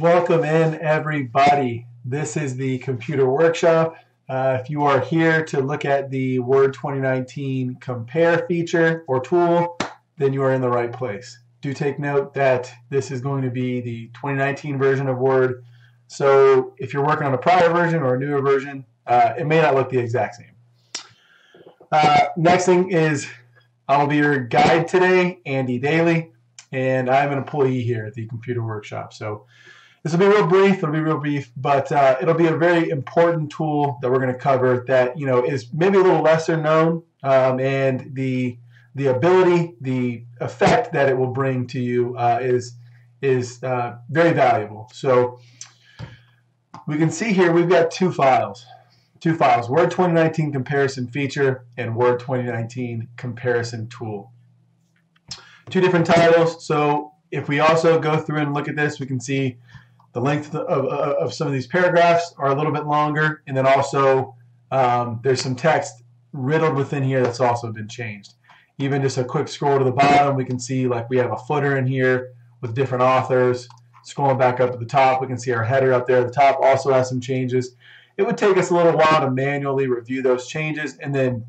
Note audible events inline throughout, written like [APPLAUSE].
Welcome in, everybody. This is the Computer Workshop. Uh, if you are here to look at the Word 2019 Compare feature or tool, then you are in the right place. Do take note that this is going to be the 2019 version of Word. So if you're working on a prior version or a newer version, uh, it may not look the exact same. Uh, next thing is I will be your guide today, Andy Daly, and I'm an employee here at the Computer Workshop. So this will be real brief. It'll be real brief, but uh, it'll be a very important tool that we're going to cover that you know is maybe a little lesser known, um, and the the ability, the effect that it will bring to you uh, is is uh, very valuable. So we can see here we've got two files two files, Word 2019 comparison feature and Word 2019 comparison tool. Two different titles, so if we also go through and look at this, we can see the length of, of, of some of these paragraphs are a little bit longer, and then also um, there's some text riddled within here that's also been changed. Even just a quick scroll to the bottom, we can see like we have a footer in here with different authors. Scrolling back up to the top, we can see our header up there the top also has some changes it would take us a little while to manually review those changes and then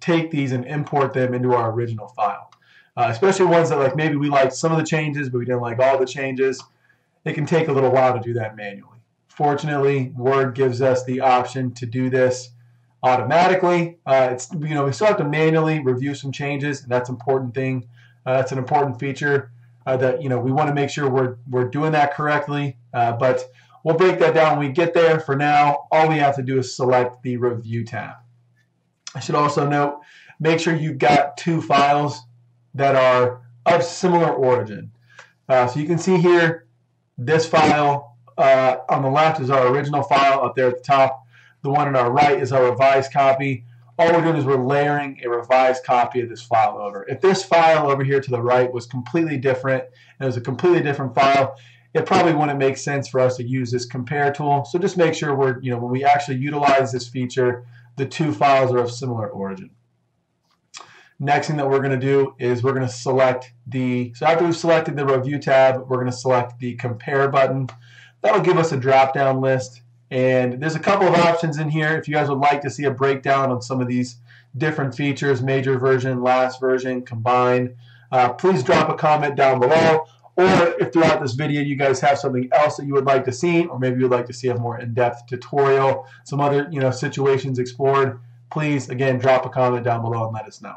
take these and import them into our original file. Uh, especially ones that like maybe we liked some of the changes but we didn't like all the changes. It can take a little while to do that manually. Fortunately, Word gives us the option to do this automatically. Uh, it's you know we still have to manually review some changes, and that's an important thing. Uh, that's an important feature uh, that you know we want to make sure we're we're doing that correctly. Uh, but We'll break that down when we get there. For now, all we have to do is select the Review tab. I should also note, make sure you've got two files that are of similar origin. Uh, so you can see here, this file uh, on the left is our original file up there at the top. The one on our right is our revised copy. All we're doing is we're layering a revised copy of this file over. If this file over here to the right was completely different, and it was a completely different file, it probably wouldn't make sense for us to use this compare tool. So just make sure we're, you know, when we actually utilize this feature, the two files are of similar origin. Next thing that we're going to do is we're going to select the, so after we've selected the review tab, we're going to select the compare button. That'll give us a drop down list. And there's a couple of options in here. If you guys would like to see a breakdown on some of these different features, major version, last version, combined, uh, please drop a comment down below. Or if throughout this video you guys have something else that you would like to see, or maybe you'd like to see a more in-depth tutorial, some other you know situations explored, please again drop a comment down below and let us know.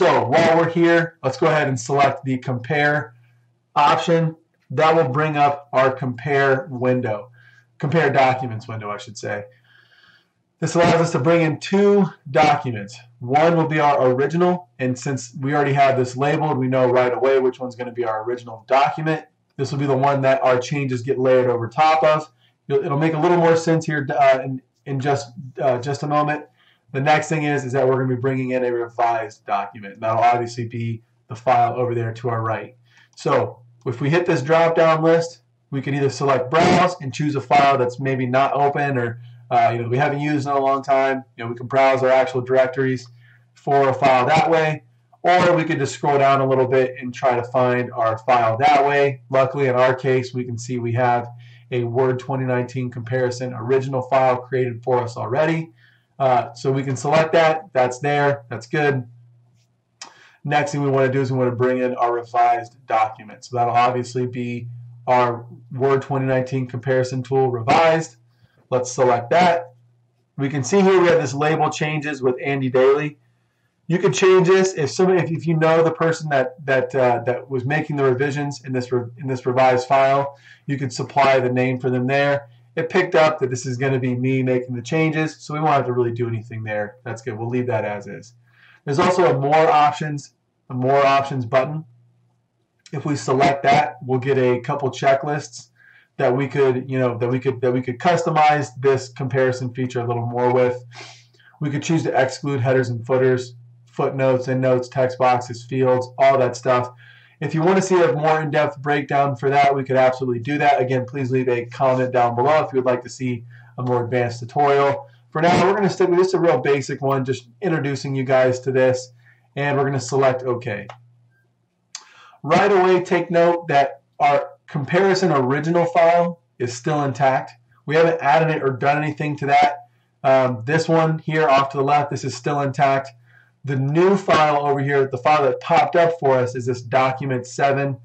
So while we're here, let's go ahead and select the compare option. That will bring up our compare window, compare documents window, I should say. This allows us to bring in two documents. One will be our original, and since we already have this labeled, we know right away which one's going to be our original document. This will be the one that our changes get layered over top of. It'll make a little more sense here uh, in, in just uh, just a moment. The next thing is is that we're going to be bringing in a revised document. That'll obviously be the file over there to our right. So if we hit this drop-down list, we can either select Browse and choose a file that's maybe not open or uh, you know, we haven't used in a long time. You know, we can browse our actual directories for a file that way, or we could just scroll down a little bit and try to find our file that way. Luckily, in our case, we can see we have a Word 2019 comparison original file created for us already. Uh, so we can select that. That's there. That's good. Next thing we want to do is we want to bring in our revised document. So that'll obviously be our Word 2019 comparison tool revised. Let's select that. We can see here we have this label changes with Andy Daly. You could change this if somebody, if, if you know the person that that uh, that was making the revisions in this in this revised file, you could supply the name for them there. It picked up that this is going to be me making the changes, so we won't have to really do anything there. That's good. We'll leave that as is. There's also a more options, a more options button. If we select that, we'll get a couple checklists that we could, you know, that we could that we could customize this comparison feature a little more with. We could choose to exclude headers and footers, footnotes, endnotes, text boxes, fields, all that stuff. If you want to see a more in-depth breakdown for that, we could absolutely do that. Again, please leave a comment down below if you would like to see a more advanced tutorial. For now, we're going to stick with just a real basic one, just introducing you guys to this, and we're going to select OK. Right away, take note that our comparison original file is still intact. We haven't added it or done anything to that. Um, this one here off to the left, this is still intact. The new file over here, the file that popped up for us is this document 7.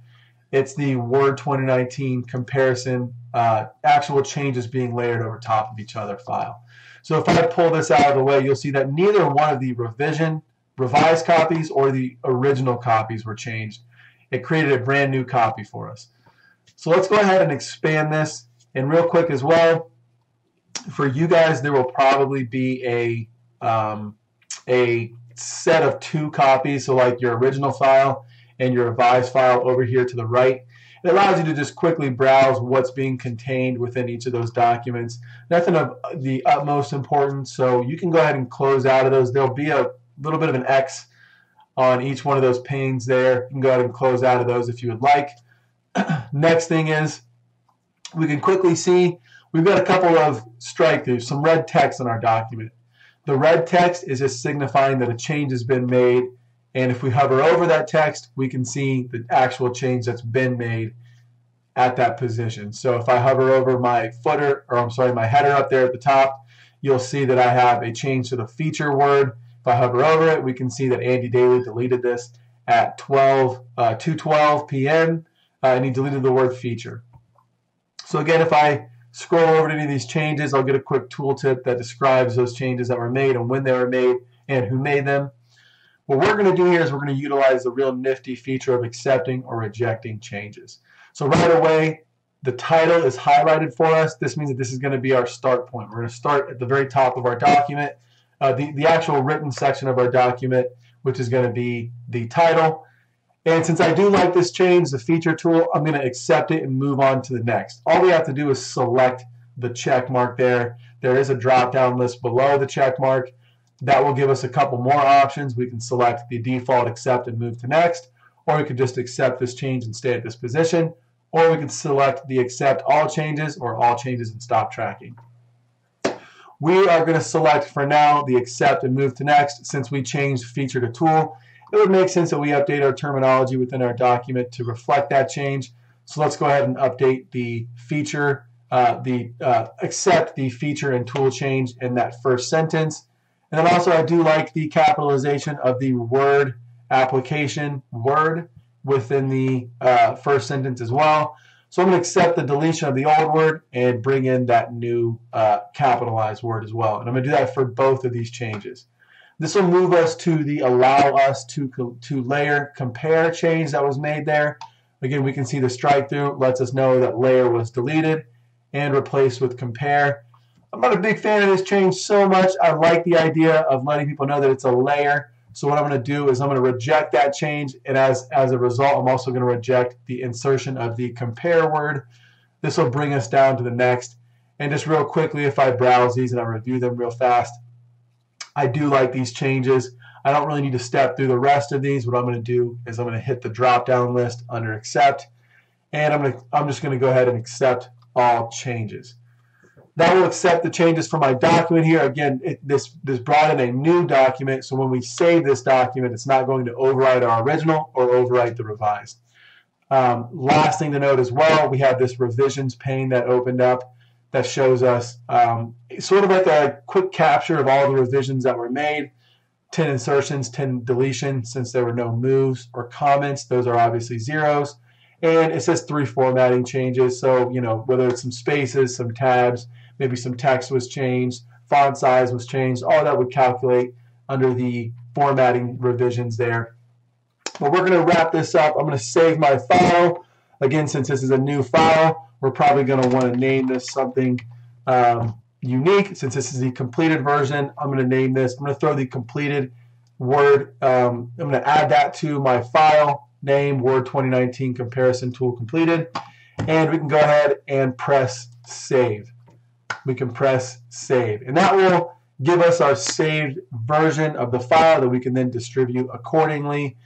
It's the Word 2019 comparison, uh, actual changes being layered over top of each other file. So if I pull this out of the way, you'll see that neither one of the revision, revised copies or the original copies were changed. It created a brand new copy for us. So let's go ahead and expand this. And real quick as well, for you guys, there will probably be a um, a set of two copies. So like your original file and your revised file over here to the right. It allows you to just quickly browse what's being contained within each of those documents. Nothing of the utmost importance, so you can go ahead and close out of those. There'll be a little bit of an X on each one of those panes there. You can go ahead and close out of those if you would like. [CLEARS THROAT] Next thing is we can quickly see we've got a couple of strike throughs, some red text in our document. The red text is just signifying that a change has been made and if we hover over that text, we can see the actual change that's been made at that position. So if I hover over my footer, or I'm sorry, my header up there at the top, you'll see that I have a change to the feature word. If I hover over it, we can see that Andy Daly deleted this at 12, uh, 2.12 p.m. Uh, and he deleted the word feature. So again, if I scroll over to any of these changes, I'll get a quick tooltip that describes those changes that were made and when they were made and who made them. What we're going to do here is we're going to utilize the real nifty feature of accepting or rejecting changes. So right away, the title is highlighted for us. This means that this is going to be our start point. We're going to start at the very top of our document, uh, the, the actual written section of our document, which is going to be the title. And since I do like this change, the feature tool, I'm going to accept it and move on to the next. All we have to do is select the check mark there. There is a drop-down list below the check mark. That will give us a couple more options. We can select the default accept and move to next, or we could just accept this change and stay at this position, or we can select the accept all changes or all changes and stop tracking. We are going to select for now the accept and move to next since we changed feature to tool. It would make sense that we update our terminology within our document to reflect that change. So let's go ahead and update the feature, uh, the uh, accept the feature and tool change in that first sentence. And then also I do like the capitalization of the word application word within the uh, first sentence as well. So I'm going to accept the deletion of the old word and bring in that new uh, capitalized word as well. And I'm going to do that for both of these changes. This will move us to the allow us to, to layer compare change that was made there. Again, we can see the strike through lets us know that layer was deleted and replaced with compare. I'm not a big fan of this change so much. I like the idea of letting people know that it's a layer. So what I'm going to do is I'm going to reject that change, and as, as a result, I'm also going to reject the insertion of the compare word. This will bring us down to the next. And just real quickly, if I browse these and I review them real fast, I do like these changes. I don't really need to step through the rest of these. What I'm going to do is I'm going to hit the drop-down list under Accept, and I'm, to, I'm just going to go ahead and accept all changes. That will accept the changes for my document here. Again, it, this, this brought in a new document, so when we save this document, it's not going to overwrite our original or overwrite the revised. Um, last thing to note as well, we have this revisions pane that opened up that shows us um, sort of like a quick capture of all the revisions that were made. 10 insertions, 10 deletions, since there were no moves or comments. Those are obviously zeros. And it says three formatting changes. So, you know, whether it's some spaces, some tabs, maybe some text was changed, font size was changed, all that would calculate under the formatting revisions there. But we're going to wrap this up. I'm going to save my file. Again, since this is a new file, we're probably going to want to name this something um, unique. Since this is the completed version, I'm going to name this. I'm going to throw the completed word. Um, I'm going to add that to my file name, Word 2019 comparison tool completed. And we can go ahead and press save we can press save. And that will give us our saved version of the file that we can then distribute accordingly.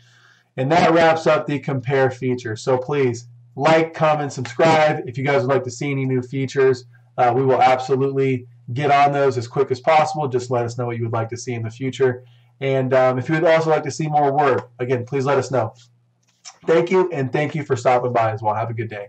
And that wraps up the compare feature. So please like, comment, subscribe. If you guys would like to see any new features, uh, we will absolutely get on those as quick as possible. Just let us know what you would like to see in the future. And um, if you would also like to see more Word, again, please let us know. Thank you, and thank you for stopping by as well. Have a good day.